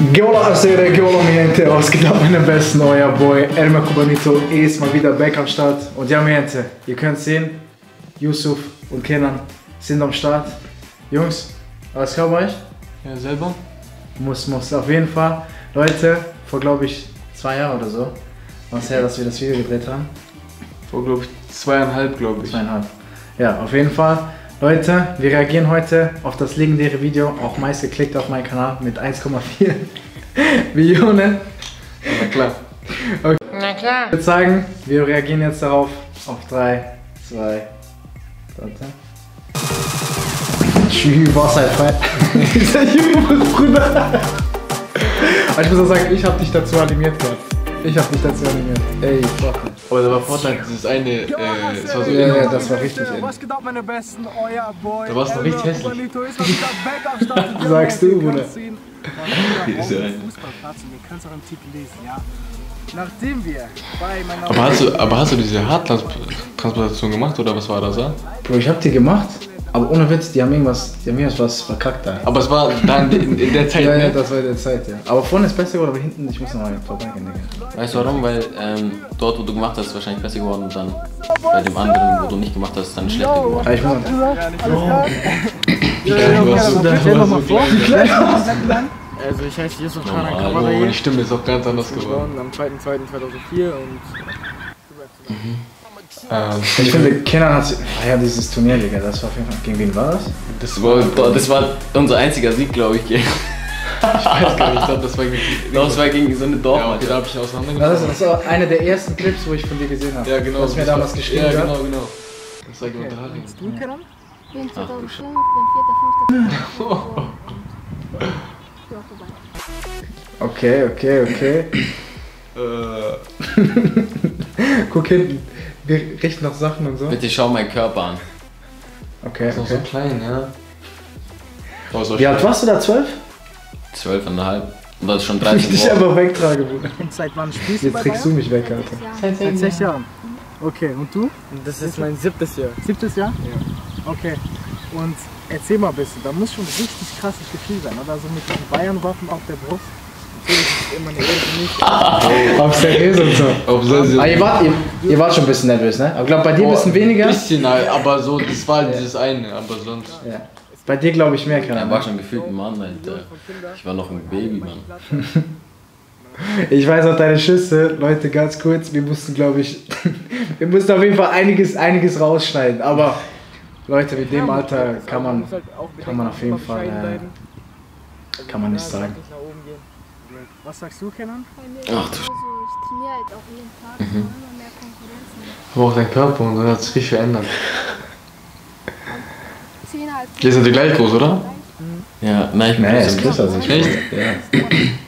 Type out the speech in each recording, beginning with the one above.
Hola, Sere, hola, mi gente, was geht ab, meine Besten, euer Boy Elmer Kubanito ist mal wieder back am Start. Und ja, mi gente, ihr könnt sehen, Yusuf und Kenan sind am Start. Jungs, alles klar bei euch? Ja, selber? Muss, muss, auf jeden Fall. Leute, vor glaube ich zwei Jahren oder so, war es her, dass wir das Video gedreht haben. Vor, glaube ich, zweieinhalb, glaube ich. Zweieinhalb. Ja, auf jeden Fall. Leute, wir reagieren heute auf das legendäre Video, auch meist geklickt auf meinen Kanal mit 1,4 Millionen. Na klar. Na klar. Ich würde sagen, wir reagieren jetzt darauf auf 3, 2, warte. Tschüss, was halt frei. Dieser junge Bruder. Aber ich muss auch sagen, ich habe dich dazu animiert gehabt. Ich habe dich dazu animiert. Ey, fuck. Aber da war Fortnite dieses eine, äh, es war so Ja, ja, das war richtig, ey. Was geht ab, meine Besten? Euer Boy. Da war's noch richtig hässlich. Sagst du, Bruder. Und Ist ja ein- dem Fußballplatz und ihr könnt es auch im Titel lesen, ja. Nachdem wir bei meiner aber hast, du, aber hast du diese Haartransplantation gemacht oder was war das? Ja? Bro, ich hab die gemacht, aber ohne Witz, die haben irgendwas, die haben irgendwas was verkackt da. Aber es war dann in, in der Zeit, Ja, ja, ne? das war in der Zeit, ja. Aber vorne ist besser geworden, aber hinten, ich muss noch mal vorbeigehen, Digga. Weißt du warum? Weil ähm, dort, wo du gemacht hast, ist wahrscheinlich besser geworden und dann bei dem anderen, wo du nicht gemacht hast, ist dann schlechter geworden. Aber ich muss, Wie klein warst du? Stell doch mal vor. Also ich heiße Yusuf Khan Normal. Oh, die Stimme ist auch ganz anders geworden. am 2.2.2004 und Ähm, ich finde, Kenan hat, ah ja, dieses Turnier, Digga, das war auf jeden Fall, gegen wen war das? das war, Boah, das war unser einziger Sieg, glaube ich. gegen- ich weiß gar nicht, ich glaube, das war irgendwie. Doch, es war gegen so eine Ja, okay, da habe ich Das auseinandergebracht. ist, das war einer der ersten Clips, wo ich von dir gesehen habe. Ja, genau. Du hast mir das damals war- geschrieben, Ja, genau, genau. Das war irgendwie Unterhaltung. Du, Kenan? Bin 2005, bin 4., 5. Ja, vorbei. Okay, okay, okay. Äh, Guck hinten, wir richten noch Sachen und so. Bitte schau meinen Körper an. Okay, ist noch so okay. klein, ja. Es war Wie alt warst du da, zwölf? Zwölfeinhalb. Und das ist schon Ich 13 dich Wochen. einfach wegtrage, Bruder. Und seit wann spielst du Jetzt trägst du mich weg, Alter. Ja. Seit sechs Jahren. Okay, und du? das ist mein siebtes Jahr. Siebtes Jahr? Ja. Okay. Und erzähl mal ein bisschen, da muss schon ein richtig krasses Gefühl sein, oder? So mit diesen Bayern-Waffen auf der Brust. Auf seriös und so. So, so Aber ihr wart, ihr, ihr wart schon ein bisschen nervös, ne? Aber ich glaube, bei dir ein bisschen weniger. bisschen, aber so, das war dieses eine, aber sonst. Ja. Bei dir glaube ich mehr, Er Kenan. war schon gefühlt ein Mann, Alter. Ich war noch ein Baby, Mann. Ich weiß auch deine Schüsse, Leute, ganz kurz, wir mussten, glaube ich, wir mussten auf jeden Fall einiges, einiges rausschneiden. Aber Leute, mit dem Alter kann man, halt kann man auf jeden Fall, äh, kann man nicht sagen. Was sagst du, Kenan? Ach, du. Also, ich trainiere halt auch jeden Tag, mhm. immer mehr Konkurrenzen. Aber auch dein Körper und so hat sich richtig verändert. Zehn halt. Seid ihr gleich groß, oder? Ja, nein, ich bin Nee, er ist größer als ich. Echt? Ja.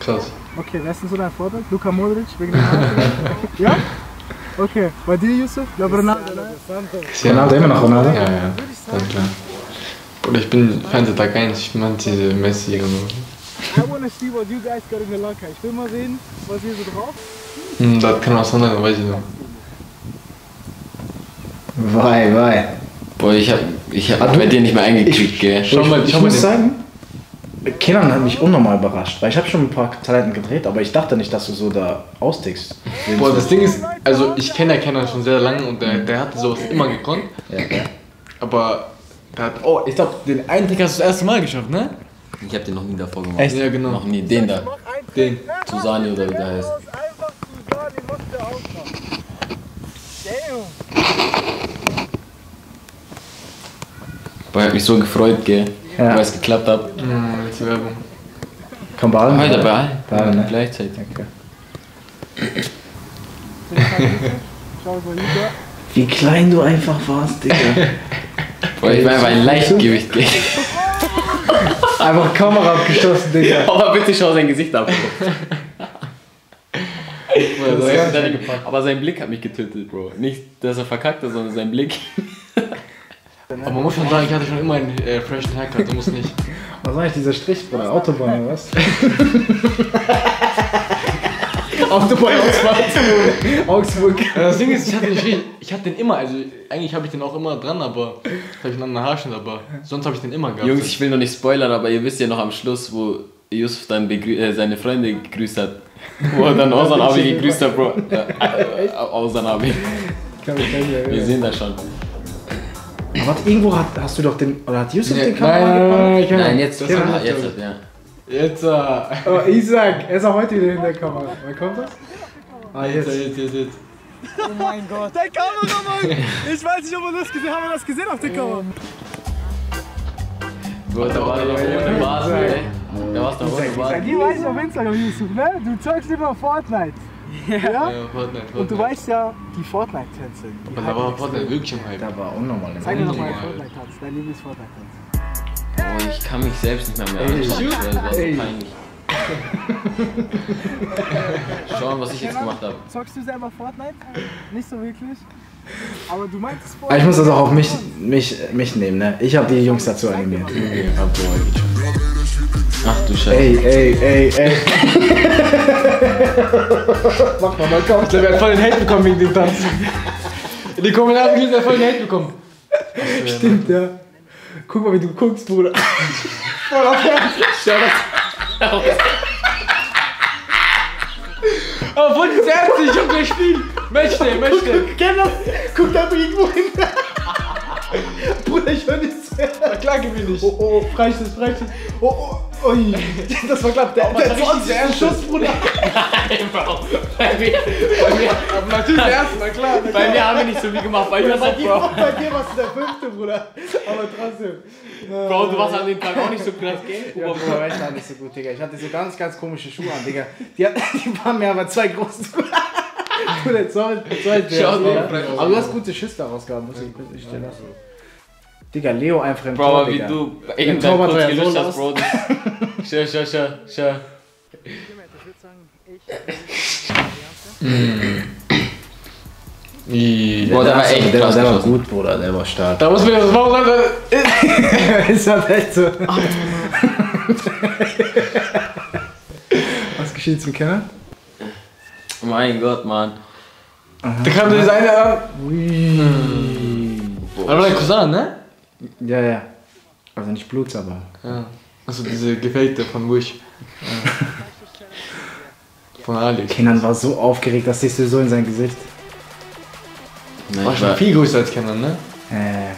Krass. Okay, wer ist denn so dein Vorbild? Luka Modric? Wegen dem ja? Okay, bei dir, Yusuf? Ich glaube, Ronaldo. ne? Ronaldo immer noch Ronaldo? Ja, ja, ist klar. Oder ich bin Fan der Tag 1, ich meine diese Messi und so. I wanna see what you guys got in the locker. Ich will mal sehen, was ihr so drauf Hm, das kann was anderes, weiß ich noch. Wei, wei. Boah, ich hab, ich hab bei dir nicht mehr eingekriegt, gell? Schau mal, ich, schau ich mal muss den- sagen, Kenan hat mich unnormal überrascht, weil ich habe schon ein paar Talenten gedreht, aber ich dachte nicht, dass du so da austickst. Boah, das Ding ist, also ich kenne ja Kenan schon sehr lange und der, der hat sowas immer gekonnt. Ja, ja. Aber der hat, oh, ich glaube, den einen Trick hast du das erste Mal geschafft, ne? Ich hab den noch nie davor gemacht. Echt? Ja, genau. Noch nie. Den da. Den. Susani oder wie der heißt. Boah, ich hab mich so gefreut, gell? Ja. Weil es geklappt hat. Hm, jetzt Werbung. Komm, Baden. Heute bei allen. Ne? Gleichzeitig. Okay. Wie klein du einfach warst, Digga. Boah, ich war einfach ein Leichtgewicht, gell? einfach Kamera abgeschossen, Digga. Aber bitte schau sein Gesicht ab. Aber sein Blick hat mich getötet, Bro. Nicht, dass er verkackt hat, sondern sein Blick. Aber man muss schon sagen, ich hatte schon immer einen äh, freshen Haircut, du musst nicht. Was war eigentlich dieser Strich, Bruder? Autobahn oder was? Autobahnausfahrt. Augsburg. Ja, Das Ding ist, ich hatte, nicht, ich hatte den immer, also eigentlich habe ich den auch immer dran, aber jetzt habe ich einen anderen Haarschnitt, aber sonst habe ich den immer gehabt. Jungs, ich will noch nicht spoilern, aber ihr wisst ja noch am Schluss, wo Yusuf dann äh, seine Freunde gegrüßt hat. Wo er dann Ozan Abi gegrüßt hat, Bro. Äh, äh, Ozan Abi. Wir sehen das schon. Aber warte, irgendwo hat, hast du doch den. Oder hat Yusuf den nein, Kamera nein, nein, nein, Nein, jetzt, Das ja, jetzt, ja. Jetzt, ah. Oh, Isaac, er ist auch heute wieder in der Kamera. Wann kommt das? Ah, Jetzt, jetzt. jetzt, jetzt, jetzt. Oh mein Gott. Der Kameramann! Ich weiß nicht, ob wir das gesehen haben. Haben wir das gesehen auf der Kamera? Bro, da war der noch ohne Bart, ey. Da war's noch ohne Bart. Die weiß ich auf Instagram, Yusuf, ne? Du zeigst immer Fortnite. Ja? Ja, Fortnite, Und du Fortnite. weißt ja, die Fortnite-Tänze. Und da war Fortnite wirklich im Hype. Da war unnormal. ne? Zeig mir doch mal einen Unnormal. Fortnite-Tanz, dein Lieblings-Fortnite-Tanz. Ich kann mich selbst nicht mehr mehr anschauen. Das war so ey. peinlich. Schauen, was ich jetzt gemacht habe. Zockst du selber Fortnite? Nicht so wirklich. Aber du meintest Aber ich Fortnite. muss das auch auf mich, mich, mich nehmen, ne? Ich habe die Jungs dazu animiert. Ach du Scheiße. Ey, ey, ey, ey. Mach mal, mal komm. Ich glaube, er hat voll den Hate bekommen wegen dem Tanz. In die Kommentare gelesen, er hat voll den Hate bekommen. Stimmt, ja. Guck mal, wie du guckst, Bruder. Voll auf Aber voll das Ernst, ich hab gleich Spiel. Matchday, Matchday. Kenn das? Guck da irgendwo hin. Bruder, ich höre nichts mehr. Na klar gewinne ich. Oh, oh, Freischuss, Freischuss. Oh, oh, ui. Das war klar. Der, der 20. Schuss, Bruder. Bei mir, bei mir, Aber natürlich der erste, na klar. Na bei klar. mir haben wir nicht so viel gemacht. Bei mir Bei auch, dir, Bro. bei dir warst du der Fünfte, Bruder. Aber trotzdem. Bro, du warst an dem Tag auch nicht so krass, gell? Ja, Bruder, ich war nicht so gut, Digga. Ich hatte so ganz, ganz komische Schuhe an, Digga. Die, hat- die waren mir aber zwei große Schuhe. Bruder, sorry, sorry, mal, Frank. Aber du hast gute Schüsse daraus gehabt, muss ich, ich dir lassen. Digga, Leo einfach im Bro, Tor, aber wie Digga. du eben Torwart kurz war ja so gelöscht hast. Bro. das- Schau, schau, schau, schau. Ih, Boah, der war echt der, krass der war gut, Bruder, der war stark. Da muss man ja machen, Alter. ist halt echt so. Was geschieht zum Kenner? Mein Gott, Mann. Da kam der Designer an. Das war dein Cousin, ne? Ja, ja. Also nicht Bluts, aber. Ja. Also diese Gefällte von Wish. Von Alex. Kenan war so aufgeregt, das siehst du so in sein Gesicht. Nein, War schon war, viel größer als Kenan, ne? Äh,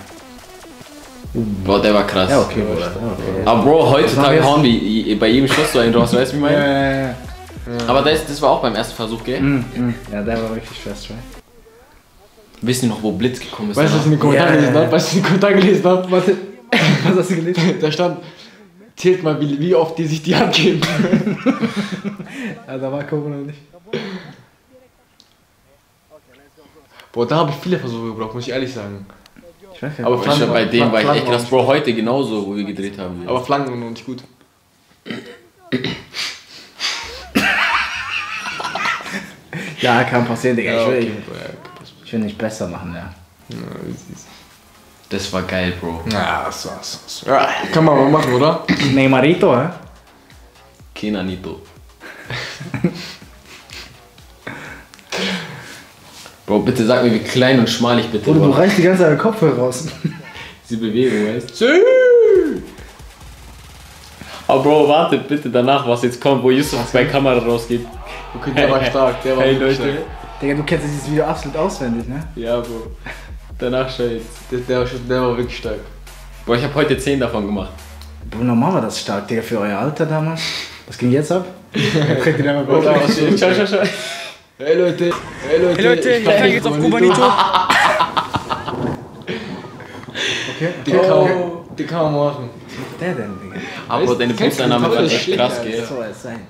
Bro, der war krass. ja, okay, Bruder. Ja, okay. Aber Bro, heutzutage hauen wir bei jedem Schuss so einen raus, weißt du, wie ich Ja, meine? ja, ja. Aber das, das war auch beim ersten Versuch, gell? Mm, mm. Ja, der war wirklich fest, right? Wissen die noch, wo Blitz gekommen ist? Weißt du, was ich in den? Kommentaren Ja. gelesen hab? Weißt du, was ich in den Kommentaren gelesen hab? Warte, was hast du gelesen? Da stand, zählt mal, wie, wie oft die sich die Hand geben. Ja, da war Corona nicht. Boah, da habe ich viele Versuche gebraucht, muss ich ehrlich sagen. Ich weiß nicht. Aber Flanken- schon bei dem war ich echt Flanken- krass. Bro, heute genauso, wo wir gedreht haben. Aber Flanken waren noch nicht gut. Ja, kann passieren, Digga. ich, will, okay. ich will nicht besser machen, ja. das war geil, Bro. Ja, das war's. das war's. Ja, kann man mal machen, oder? Neymarito, hä? Kenanito. Bro, bitte sag mir, wie klein und schmal ich bitte Bruder, du reißt die ganze Zeit den Kopfhörer raus. Diese Bewegung, weißt du? Aber Bro, wartet bitte danach, was jetzt kommt, wo Yusuf bei Kamera rausgeht. Okay, der war stark, der war Hey Leute. stark. Digga, du kennst dieses Video absolut auswendig, ne? Ja, Bro. Danach schau jetzt. Der, der, war schon, der war wirklich stark. Bro, ich habe heute 10 davon gemacht. Bruder, normal war das stark, Digga, für euer Alter damals. Was ging jetzt ab? Oder was so- Schau, schau, schau. Hey Leute, hey Leute, Hey Leute, ich hier geht's auf Kubanito. Okay, Die okay. kann, okay. man, die kann man machen. Was der denn, Digga? Aber deine Brustannahme war echt krass, gell? Das soll es sein.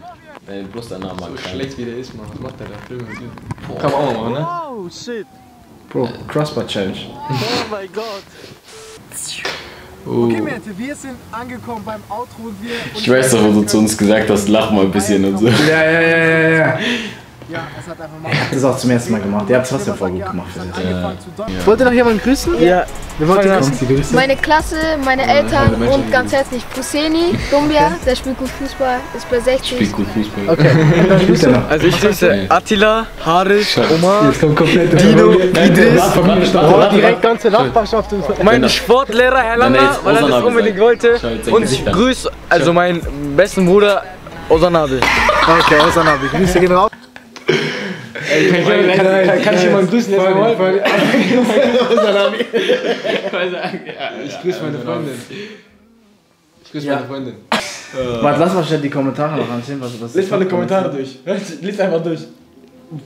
Deine Brustannahme war So krass. schlecht wie der ist, man. Was macht der da? Film ihm. Kann man auch mal machen, ne? Oh shit. Bro, Crossbar Challenge. Oh mein Gott. Oh. Okay, Merte, wir sind angekommen beim Outro und wir. Ich weiß doch, wo du zu uns gesagt hast, lach mal ein bisschen und so. Ja, ja, ja, ja, ja. Ja, es hat einfach mal. Das ist auch zum ersten Mal gemacht. Ihr habt es trotzdem voll gut gemacht. Hat zu donnern. Wollt ihr noch jemanden grüßen? Ja. Wir wollten grüßen. Grüße? Meine Klasse, meine Eltern Menschen, und ganz herzlich Fuseni, Dumbia, der spielt gut Fußball, ist bei 60. Spielt gut Fußball. Okay. Er noch? Also ich grüße Attila, Haris, Omar, Jetzt kommt komplett Dino, Idris. oh, direkt ganze Nachbarschaft und so. Mein Sportlehrer, Herr Langer, weil er das unbedingt wollte. Und ich grüße also meinen besten Bruder Osanabe. Okay, Osanabi, Grüße gehen raus. Kann, kann, kann, kann ich jemanden grüßen, der mal Ich grüße meine Freundin. Ich grüße Ja. meine Freundin. Warte, lass mal schnell die Kommentare noch ansehen. Was, was Lies mal die Kommentare durch. Lies einfach durch.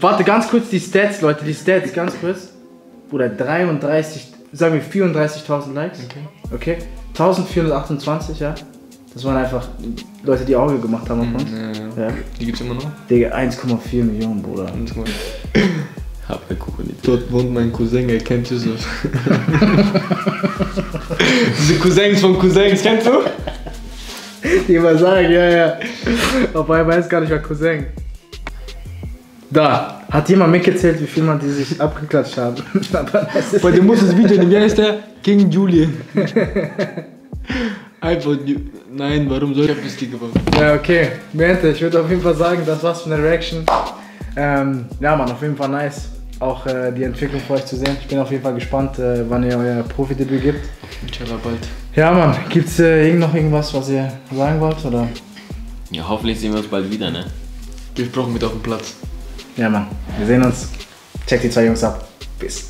Warte, ganz kurz die Stats, Leute, die Stats, ganz kurz. Bruder, 33, sagen wir 34.000 Likes. Okay. Okay. 1428, ja. Das waren einfach Leute, die Auge gemacht haben auf uns. Ja, Ja. Die gibt's immer noch. Digga, 1,4 Millionen, Bruder. Und guck mal, Hab der Kuchen nicht. Dort wohnt mein Cousin, er kennt Yusuf. Diese Cousins von Cousins, kennst du? Die immer sagen, ja, ja. Auf einmal ist gar nicht mehr Cousin. Da. Hat jemand mitgezählt, wie viel man die sich abgeklatscht haben? Weil du musst das Video nehmen. Wie heißt der? King Julian. Einfach. Nein, warum soll ich das die gewonnen? Ja, okay. Mente, ich würde auf jeden Fall sagen, das war's von der Reaction. Ähm, ja, Mann, auf jeden Fall nice. Auch äh, die Entwicklung für euch zu sehen. Ich bin auf jeden Fall gespannt, äh, wann ihr euer Profidebüt gibt. Inshallah bald. Ja, Mann, gibt's äh, irgend noch irgendwas, was ihr sagen wollt? Oder? Ja, hoffentlich sehen wir uns bald wieder, ne? Wir brauchen mit auf dem Platz. Ja, Mann, wir sehen uns. Check die zwei Jungs ab. Bis.